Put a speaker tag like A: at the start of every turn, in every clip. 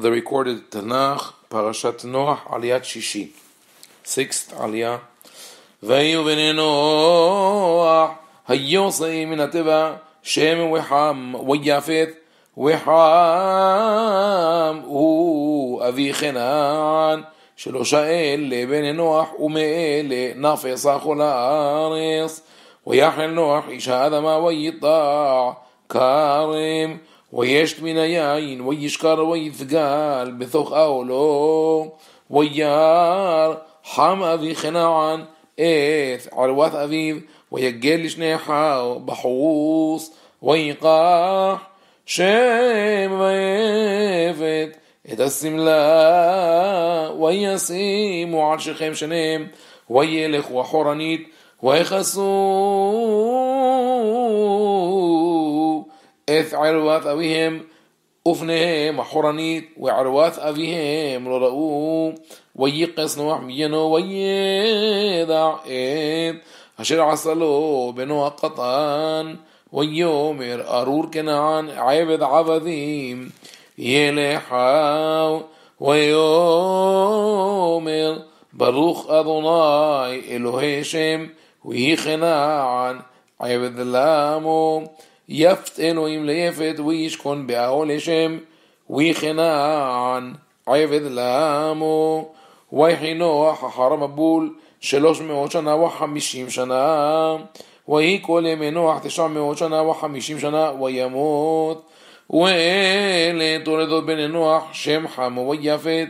A: the recorded Tanakh, Parashat Noach, Aliyat Shishi, sixth Aliyah. ויהיו בני נוח, היוצא מן הטבע, שם וחם, ויפת, וחם, הוא אבי חנן, שלושה אלה בני נוח, ומאלה נפסה כל הארץ. ויחל נוח איש האדמה ויטע כרם וישת מן היין וישכר ויפגל בתוך אהלו וירא חם אבי כנען את ערוות אביו ויגל לשני אחיו בחוס ויקח שם ויפת את השמלה וישימו על שכם שניהם וילכו אחורנית ויכסו את ערוות אביהם ופניהם אחורנית וערוות אביהם לא ראו וייחס נוח מיינו וידע את אשר עשה לו בנו הקטן ויאמר ארור כנען עבד עבדים ילחו ויאמר ברוך אדוני אלוהי שם ויהי כנען עבד למו יפת אלוהים ליפת וישכון באהול לשם ויהי כנען עבד למו ויחי נוח אחר מבול שלוש מאות שנה וחמישים שנה. ויהי כל ימי נוח תשע מאות שנה וחמישים שנה וימות. ואלה תולדות בני נוח שם חמו ויפת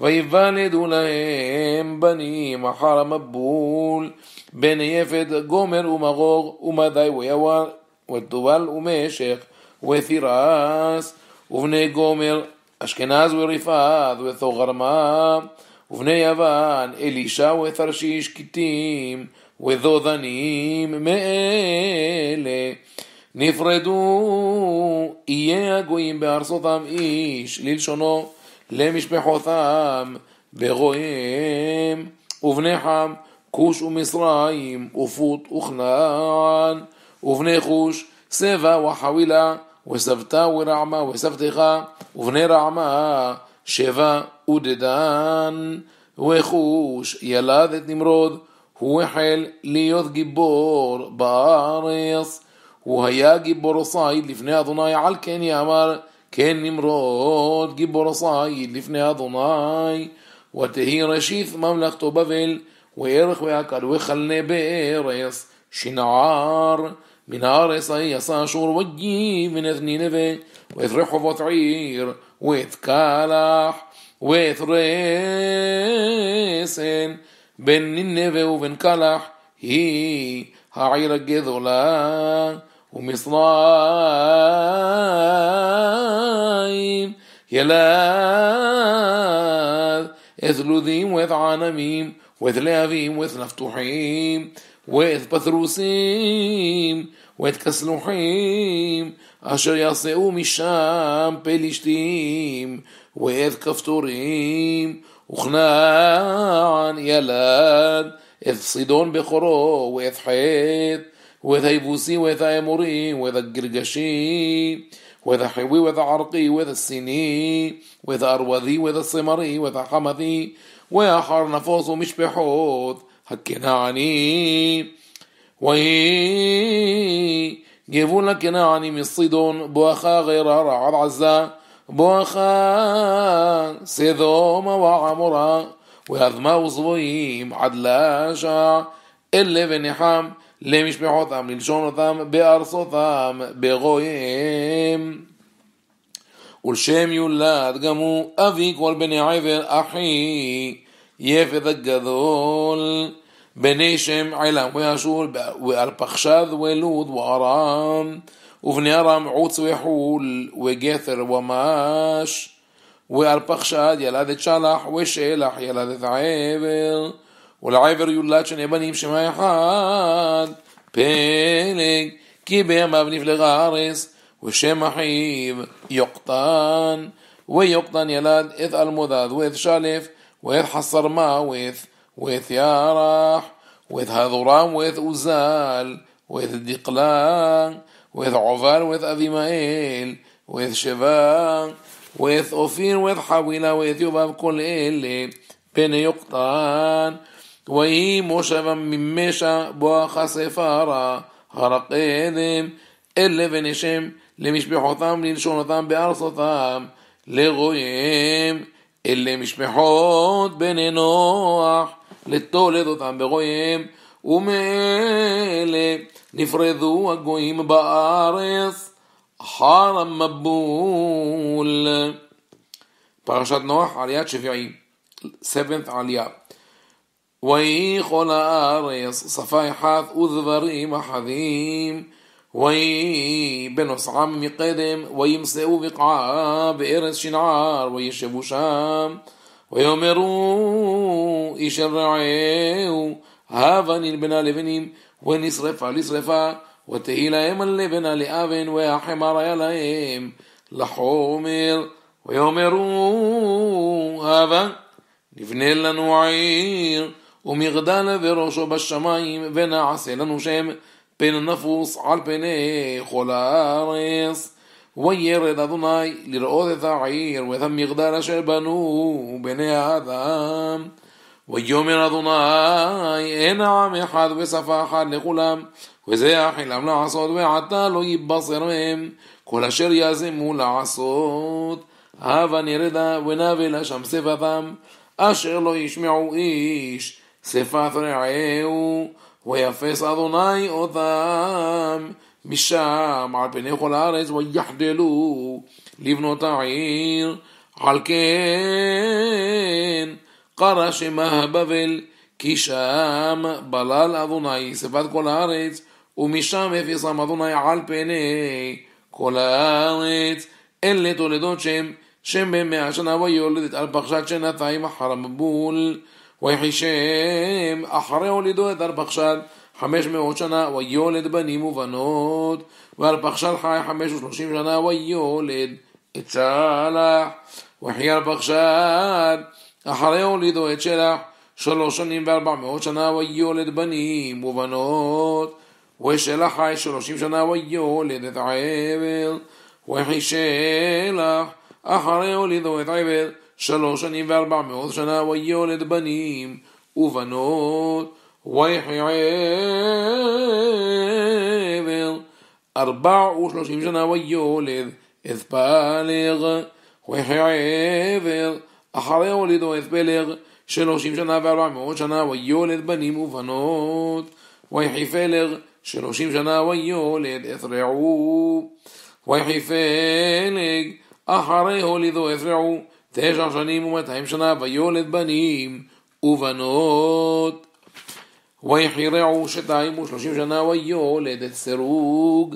A: ויוולדו להם בנים אחר המבול בן יפת גומר ומרור ומדי ויוואר ותובל ומשך ותירס ובני גומר אשכנז ורפעת ותוגרמה ובני יוון אלישע ותרשיש כתים ודודנים מאלה. נפרדו יהיה הגויים בארצותם איש ללשונו למשפחותם ברואיהם ובני חם כוש ומצרים ופוט וכנען ובני חוש סבא וחבילה וסבתה ורעמה וסבתך ובני רעמה שבע ודדן. וחוש ילד את נמרוד הוא החל להיות גיבור בארץ. הוא היה גיבור סייד לפני אדוני על כן יאמר כן נמרוד גיבור סייד לפני אדוני. ותהי ראשית ממלכתו בבל וערך והקל וכלנה בארץ שנער מן הארץ ההיא עשה אשור וגי ואת נינבה ואת רחובות עיר ואת קלח ואת רסן בין נינבה ובין קלח היא העיר הגדולה ומצרים ילד את לודים ואת ענמים ואת להבים ואת נפתוחים ואת פתרוסים ואת כסלוחים אשר יעשאו משם פלישתים ואת כפתורים וכנען ילד את צידון בכורו ואת חטא وذا היבוסי ואת האמורי ואת הגרגשי ואת החיווי ואת הערקי ואת הסיני ואת הארוודי ואת הסמרי ואת החמדי ואחר נפוס ומשפחות הכנעני ויהי גבול הכנעני מצידון בואכה גררה עד עזה בואכה סדום ועמורה ואדמה וזבויים עד לשע אלה ונחם למשפחותם, ללשון אותם בארצותם, ברואיהם. ולשם יולד גם הוא אבי כל בני עבר אחי יפת הגדול בני שם עילם ואשור וארפחשד ולוד וארם ובני ארם עוץ וחול וגתר ומש וארפחשד ילד את שלח ושלח ילד את עבר ולעבר יולד שני בנים שמה אחד פלג כי בימיו נפלגה הארץ ושם אחיו יוקטן ויוקטן ילד את אלמודד ואת שלף ואת חסרמה ואת ירח ואת הדורם ואת עוזל ואת דקלה ואת עובל ואת אבימאל ואת שבא ואת אופיר ואת חבילה ואת יובב כל אלה פני יוקטן ויהי מושבה ממשע בואכה ספרה הרק אדם אלה ונשם למשפחותם ללשונותם בארצותם לרויהם אלה משפחות בני נוח לתולדותם ברויהם ומאלה נפרדו הגויים בארץ אחר המבול. פרשת נוח עליית שביעי, seventh עלייה. ויהי כל הארץ שפה אחת ודברים אחדים ויהי בנוסעם מקדם וימצאו בקעה בארץ שנער וישבו שם ויאמרו איש אל רעהו הבה נלבנה לבנים ונשרפה לשרפה ותהי להם הלבנה לאבן והחמר היה להם לחומר. ויאמרו הבה נבנה לנו עיר ומגדל וראשו בשמיים ונעשה לנו שם פן נפוס על פני כל הארץ וירד אדוני לראות את העיר ואת המגדל אשר בנו בני האדם. ויאמר אדוני אין עם אחד ושפה אחת לכולם וזה החילם לעשות ועתה לא יבשר מהם כל אשר יזמו לעשות. הבה נרדה ונבלה שם שפתם אשר לא ישמעו איש שפת רעהו ויפס אדוני אותם משם על פני כל הארץ ויחדלו לבנות העיר. על כן קרא שמה בבל כי שם בלל אדוני שפת כל הארץ ומשם הפסם אדוני על פני כל הארץ אלה תולדות שם שם במאה שנה ויולדת על פרשת שנתיים אחר המבול ויחי אחרי הולידו את ארפחשד חמש מאות שנה ויולד בנים ובנות וארפחשד חי חמש ושלושים שנה ויולד את שלח ויחי ארפחשד אחרי הולידו את שלח שלוש שנים וארבע מאות שנה ויולד בנים ובנות ושלח חי שלושים שנה ויולד את עבר ויחי שלח אחרי הולידו את עבר שלוש שנים וארבע מאות שנה ויולד בנים ובנות ויחי עבר ארבע ושלושים שנה ויולד את פלג ויחי עבר אחרי הולידו את פלג שלושים שנה וארבע מאות שנה ויולד בנים ובנות. ויחי פלג שלושים שנה ויולד את רעו ויחי פלג אחרי הולידו את רעו תשע שנים ומאתיים שנה ויולד בנים ובנות ויחירעו שתיים ושלושים שנה ויולד את סירוג.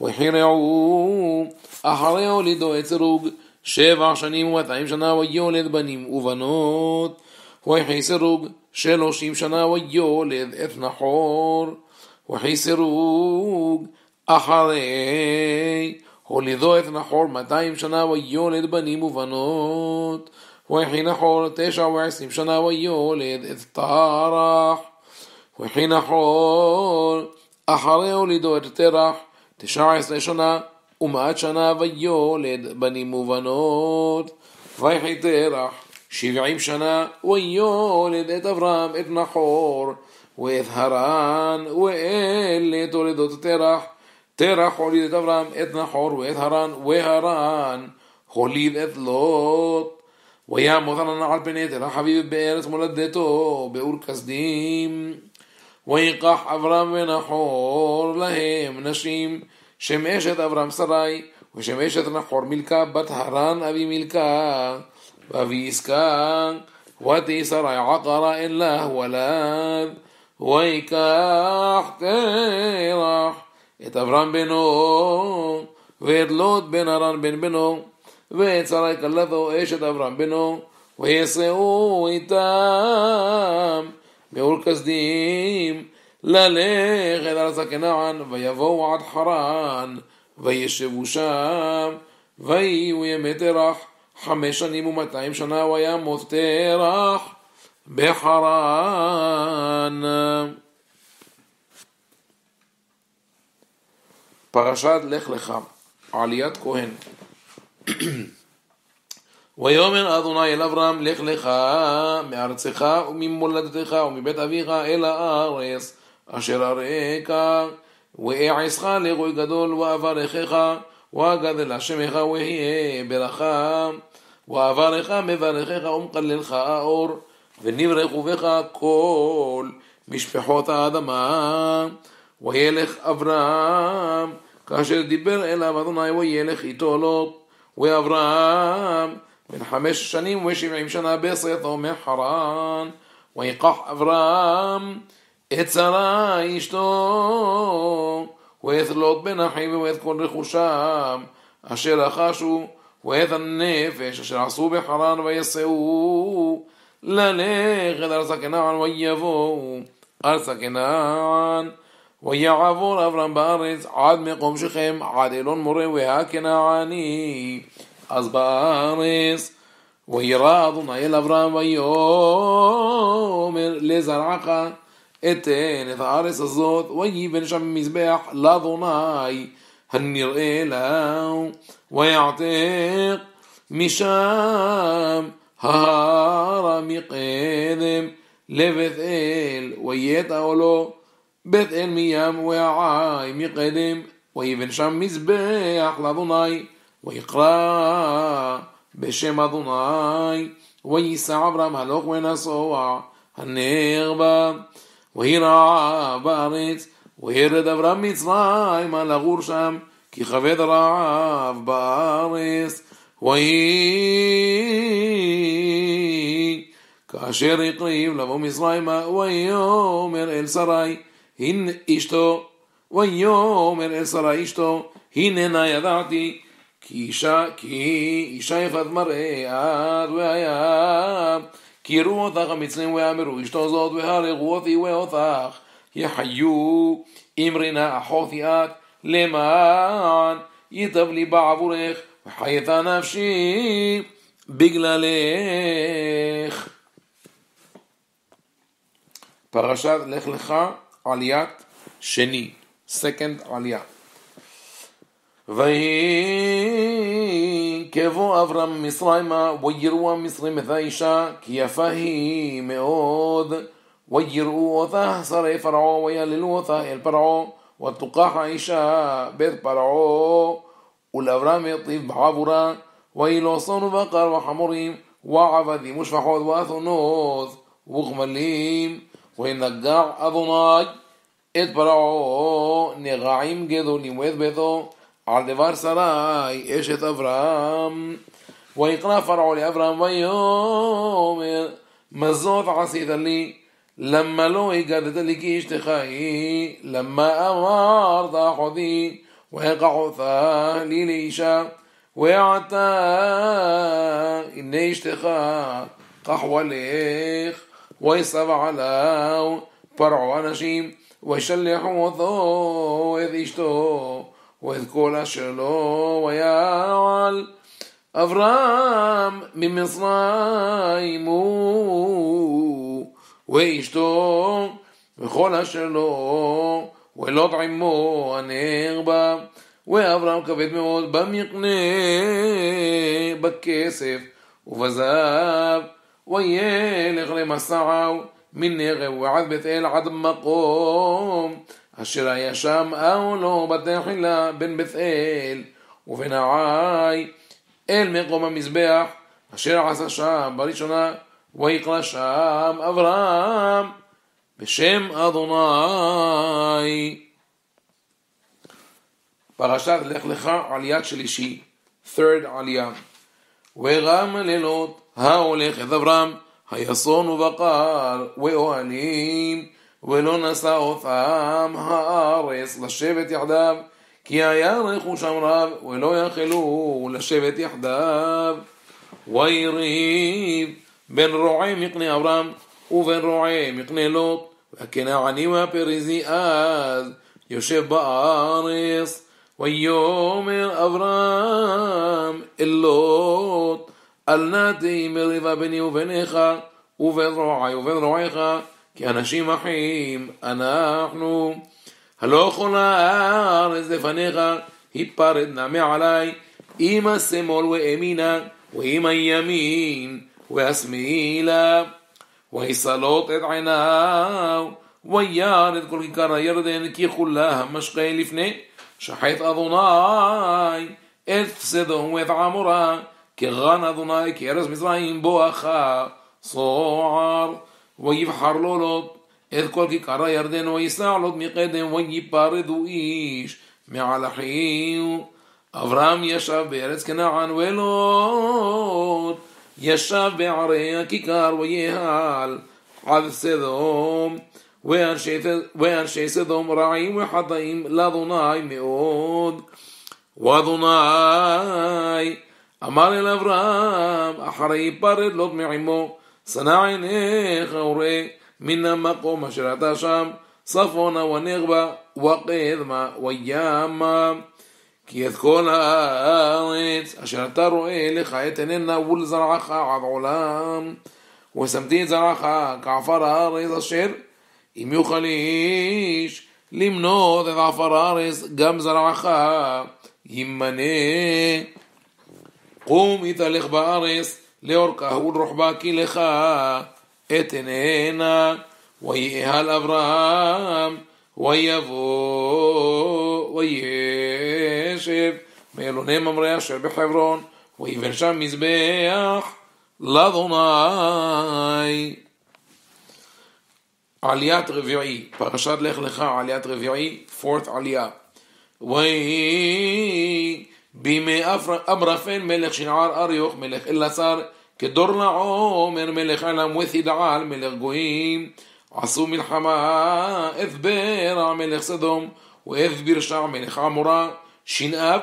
A: ויחירעו אחרי הולידו את סירוג. שבע שנים ומאתיים שנה ויולד בנים ובנות. ויחי סירוג שלושים שנה ויולד את נחור. ויחי סירוג אחרי הולידו את נחור. 200 שנה ויולד בנים ובנות. ויחי נחור תשע ועשרים שנה ויולד את תרח ויחי נחור אחרי הולידו את תרח תשע עשרה שנה ומעט שנה ויולד בנים ובנות ויחי תרח שבעים שנה ויולד את אברהם את נחור ואת הרן ואלה תולדות תרח תרח הוליד את אברהם, את נחור ואת הרן, והרן הוליד את לוט. ויעמוד הרן על פני תרח אביו בארץ מולדתו, באור כסדים. ויקח אברהם ונחור להם נשים, שם אשת אברהם שרי, ושם אשת נחור מילכה, בת הרן אבי מילכה, ואבי יסקה, ותהי שרי עקרה אין לה ולד, ויקח תרח את אברהם בנו, ואת לוט בן הרן בן בנו, ואת שרי כלתו אשת אברהם בנו, ויסעו איתם מאור כסדים ללכת ארצה כנען, ויבואו עד חרן, וישבו שם, ויהיו ימי תרח חמש שנים ומאתיים שנה וימות תרח בחרן. פרשת לך לך, עליית כהן. ויאמר אדוני אל אברהם לך לך מארצך וממולדתך ומבית אביך אל הארץ אשר אראך ואעשך לגוי גדול ואברכך ואגדל השמך ואהיה ברכה ואברך מברכך ומקללך האור ונברכו בך כל משפחות האדמה. וילך אברהם כאשר דיבר אליו אדוני וילך איתו לוט ואברהם בן חמש שנים ושבעים שנה בסתו מחרן ויקח אברהם את שרה אשתו ואת לוט בן אחיו ואת כל רכושם אשר רכשו ואת הנפש אשר עשו בחרן ויסעו ללכת ארצה כנען ויבואו ארצה כנען ויעבור אברהם בארץ עד מקום שכם עד אלון מורה והכנעני אז בארץ וירא אדוני אל אברהם ויאמר לזרעך אתן את הארץ הזאת ויבן שם מזבח לאדוני הנראה לו ויעתק משם ההר מקדם לבית אל ויתאו לו בית אל מים ועי מקדם ויבן שם מזבח לאדוני ויקרא בשם אדוני וייסע אברהם הלוך ונסוע הנר בה ויהי רעב בארץ וירד אברהם מצרימה לגור שם כי כבד רעב בארץ ויהי כאשר הקריב לבוא מצרימה ויאמר אל שרי הנה אשתו ויאמר אל שרי אשתו הננה ידעתי כי אישה, כי אישה יפת מראה את והיה כי יראו אותך המצרים ואמרו אשתו זאת והרגו אותי ואותך יחיו אמרינה אחותי את למען ייטב לי בעבורך וחייתה נפשי בגללך. פרשת לך לך עליית שני, second עלייה. ויהי כבוא אברהם מצרימה ויראו המצרים את האישה כי יפה היא מאוד. ויראו אותה שרי פרעה ויללו אותה אל פרעה ותוקח האישה בית פרעה ולאברהם ויהי לו צאן ובקר וחמורים ועבדים ושפחות ואתונות וגמלים וינגע אדוני את פרעה נגעים גדולים ואת ביתו על דבר שרי אשת אברהם ויקרא פרעה לאברהם ויאמר מה זאת עשית לי למה לא הגדת לי כי אשתך היא למה אמרת אחותי ויקח אותה לי לאישה ועתה הנה אשתך קח ולך ויסבע עליו פרעו אנשים ואת כל אשר לו ויעל אברהם ממצרים הוא ואשתו וכל אשר לו ולוט עמו הנר בה. ואברהם כבד מאוד במקנה בכסף ובזהב. וילך למסעו מנגב ועד בית אל עד מקום אשר היה שם אהלו בתחילה בין בית אל ובין העי אל מקום המזבח אשר עשה שם בראשונה ויקרא שם אברהם בשם אדוני. פרשת לך לך עליית שלישי, third עלייה. ורם לילות ההולך את אברהם, היסון ובקר ואוהלים ולא נשא אותם הארץ לשבת יחדיו, כי היה רכושם רב, ולא יכלו לשבת יחדיו. ויריב בין רועי מקנה אברהם ובין רועי מקנה לוט, והכנעני והפריזי אז יושב בארץ. ויאמר אברהם אל לוט, אל נא תהי מריבה ביני וביניך ובין רועי ובין רועיך כי אנשים אחים אנחנו. הלא כל הארץ לפניך, היפרד נא מעלי, עם השמאל ואמינה, ועם הימין והשמאלה, ויסלוט את עיניו, וירד כל כיכר הירדן ככולה המשקה לפני, שחט אדוני את סדום ואת עמורה, כרן אדוני כארץ מצרים בואכה צוער, ויבחר לו לוט את כל כיכר הירדן ויסע לוט מקדם ויפרדו איש מעל אחיו. אברהם ישב בארץ כנען ולוט ישב בערי הכיכר ויהל עד סדום ואנשי סדום רעים וחטאים לאדוני מאוד ואדוני אמר אל אברהם אחרי יפרד לוט מעמו שנא עיניך וראה מן המקום אשר אתה שם צפונה ונגבה וקדמה וימה. כי את כל הארץ אשר אתה רואה לך את עיננה ולזרעך עד עולם. ושמתי את זרעך כעפר הארץ אשר אם יוכל איש למנות את עפר הארץ גם זרעך ימנה. קום יתהלך בארץ לאורכה ולרוחבה כי לך את עיננה ויהל אברהם ויבוא וישב מאלוני ממרא אשר בחברון ויבן שם מזבח לאדוני עליית רביעי, פרשת לך לך עליית רביעי, פורט עלייה. ויהי בימי אמרפן מלך שנער אריוך מלך אלעשר כדור לעומר מלך עלם ותדעל מלך גויים. עשו מלחמה את ברע מלך סדום ואת ברשע מלך עמורה. שנאב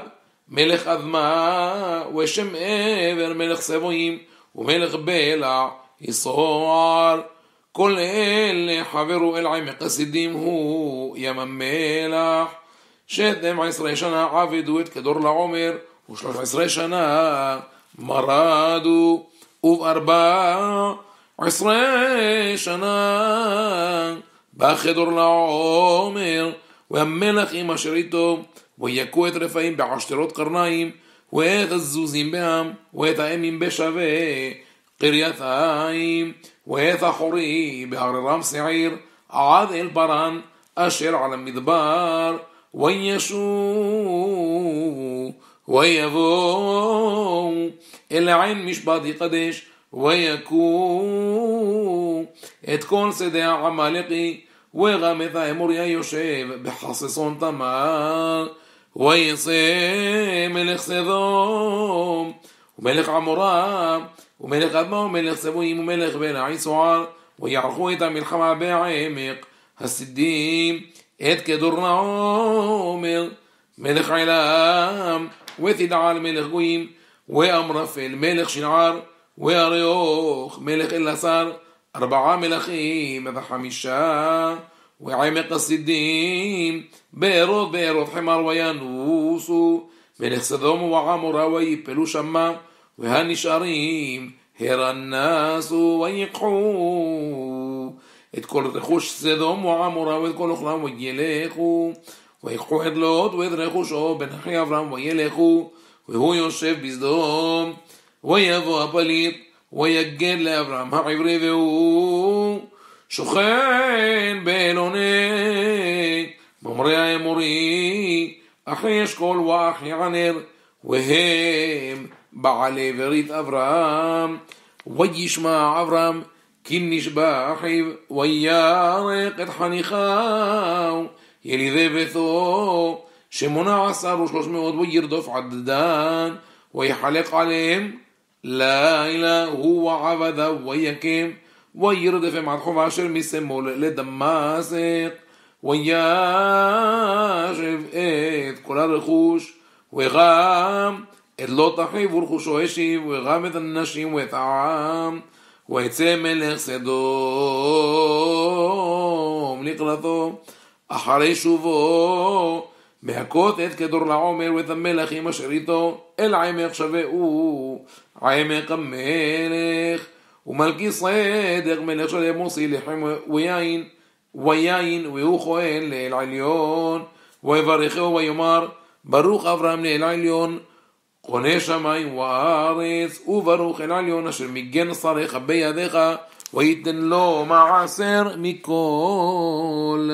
A: מלך אדמה ושם עבר מלך סבויים ומלך בלע יסוער. כל אלה חברו אל עמק הסידים הוא ים המלח שתים עשרה שנה עבדו את כדור לעומר ושלוש עשרה שנה מרדו ובארבע עשרה שנה בא חדור לעומר והמלכים אשר איתו ויכו את רפאים בעשתרות קרניים ואת הזוזים בעם ואת האמים בשווה קרייתיים ואת החורי בהר רם שעיר עד אל פרן אשר על המדבר וישו ויבואו אל עין משפט יקדש ויכו את כל שדה העמלקי וגם את האמוריה יושב בחססון תמר ויצא מלך סדום ומלך עמורה ומלך אדמה ומלך סבויים ומלך בן עיסוער ויערכו את המלחמה בעמק הסידים את כדור נעומר מלך עילם ותדעל מלך גויים ואמרפל מלך שנער ואריוך מלך אלעשר ארבעה מלכים וחמישה ועמק הסידים בארות בארות חמר וינוסו מלך סדום ועמורה ויפלו שמה והנשארים הרנסו ויקחו את כל רכוש סדום ועמורה ואת כל אוכלם וילכו ויקחו את לוט ואת רכושו בן אחי אברהם וילכו והוא יושב בסדום ויבוא הפליט ויגד לאברהם העברי והוא שוכן באלוני ממרא האמורי אחי אשכול ואחי ענר והם בעלי ברית אברהם וישמע אברהם כי נשבע אחיו וירק את חניכיו ילידי ביתו שמונה עשר ושלוש מאות וירדוף עד דן ויחלק עליהם לילה הוא ועבדיו ויקם וירדפם עד חובה אשר משמאל לדמשק וישב את כל הרכוש וגם את לוט אחיו ורכושו השיב וגם את הנשים ואת העם ויצא מלך סדום לקראתו אחרי שובו מהכות את כדור לעומר ואת המלכים אשר איתו אל עמק שווהו עמק המלך. ומלכי סדק מלך שלם מוסי לחם ויין ויין והוא כהן לאל עליון. ויברכהו ויאמר ברוך אברהם לאל עליון קונה שמיים וארץ, וברוך אל עליון אשר מיגן שריך בידיך, וייתן לו מעשר מכל.